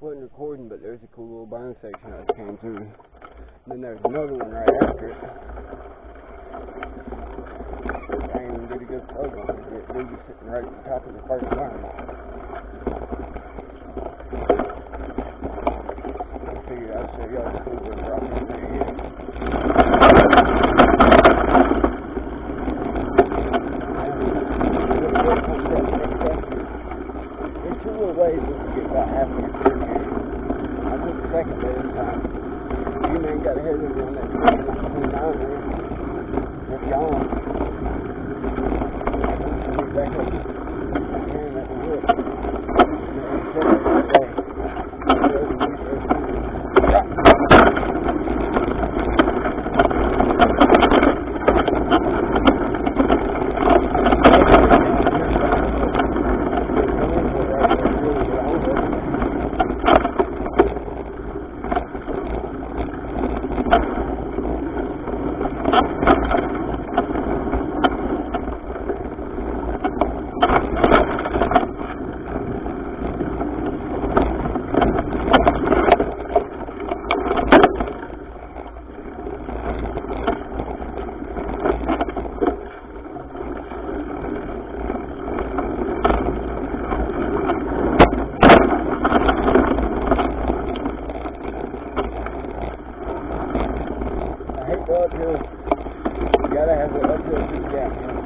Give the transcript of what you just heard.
Wasn't recording, but there's a cool little burn section that came through. And then there's another one right after it. I get a good photo it. Dude sitting right at the top of the first burn. I figured I'd show y'all the cool little rock in there. Yeah. There's two little about halfway through here. I took the second this time. You man got ahead of me on that train between now and then. It's gone. I can back up. I can, that was it. And then check it that way. There's the- there's the- The uphill. You gotta have the uphill to